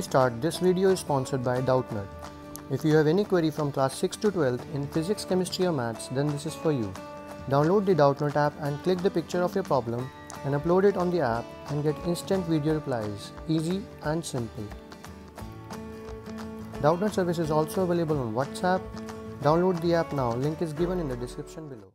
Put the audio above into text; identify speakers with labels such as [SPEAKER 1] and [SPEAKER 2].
[SPEAKER 1] we start, this video is sponsored by Doubtnut. If you have any query from class 6 to 12 in physics, chemistry or maths, then this is for you. Download the Doubtnut app and click the picture of your problem and upload it on the app and get instant video replies. Easy and simple. Doubtnut service is also available on WhatsApp. Download the app now. Link is given in the description below.